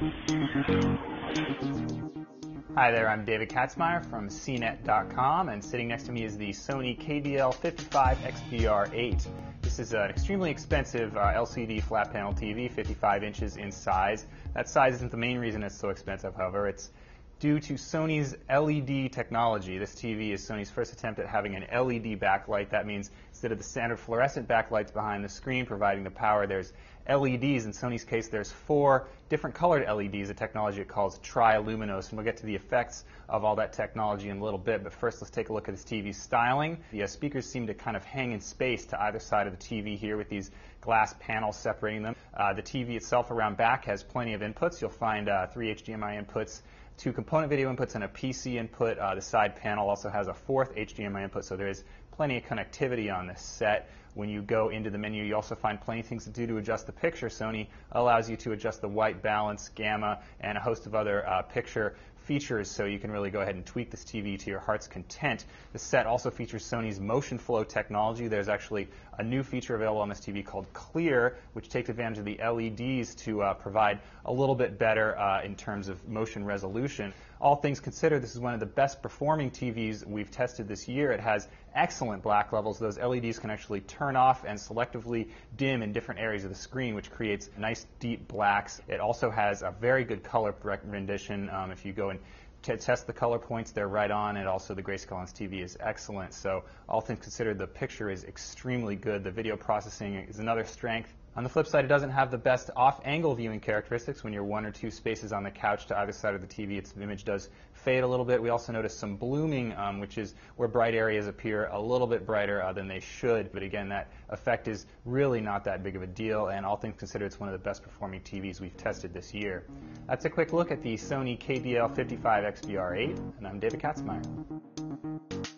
Hi there, I'm David Katzmaier from CNET.com, and sitting next to me is the Sony KDL 55 XBR8. This is an extremely expensive uh, LCD flat panel TV, 55 inches in size. That size isn't the main reason it's so expensive, however. It's due to Sony's LED technology. This TV is Sony's first attempt at having an LED backlight. That means instead of the standard fluorescent backlights behind the screen providing the power, there's LEDs. In Sony's case, there's four different colored LEDs, a technology it calls triluminos, and we'll get to the effects of all that technology in a little bit. But first, let's take a look at this TV's styling. The uh, speakers seem to kind of hang in space to either side of the TV here with these glass panels separating them. Uh, the TV itself around back has plenty of inputs. You'll find uh, three HDMI inputs two component video inputs and a PC input. Uh, the side panel also has a fourth HDMI input, so there is plenty of connectivity on this set. When you go into the menu, you also find plenty of things to do to adjust the picture. Sony allows you to adjust the white balance, gamma, and a host of other uh, picture features, so you can really go ahead and tweak this TV to your heart's content. The set also features Sony's motion flow technology. There's actually a new feature available on this TV called Clear, which takes advantage of the LEDs to uh, provide a little bit better uh, in terms of motion resolution. All things considered, this is one of the best performing TVs we've tested this year. It has excellent black levels. Those LEDs can actually turn off and selectively dim in different areas of the screen, which creates nice deep blacks. It also has a very good color rendition. Um, if you go and test the color points, they're right on, and also the grayscale on this TV is excellent. So all things considered, the picture is extremely good. The video processing is another strength. On the flip side, it doesn't have the best off-angle viewing characteristics. When you're one or two spaces on the couch to either side of the TV, its image does fade a little bit. We also notice some blooming, um, which is where bright areas appear a little bit brighter uh, than they should. But again, that effect is really not that big of a deal, and all things considered, it's one of the best performing TVs we've tested this year. That's a quick look at the Sony KDL 55 XBR8, and I'm David Katzmaier.